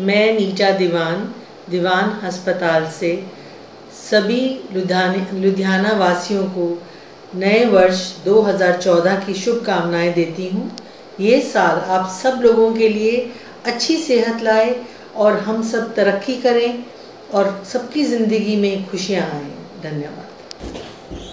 मैं नीचा दीवान दीवान अस्पताल से सभी लुधियाने लुधियाना वासियों को नए वर्ष 2014 की शुभकामनाएँ देती हूँ। ये साल आप सब लोगों के लिए अच्छी सेहत लाए और हम सब तरक्की करें और सबकी ज़िंदगी में खुशियाँ आएँ। धन्यवाद।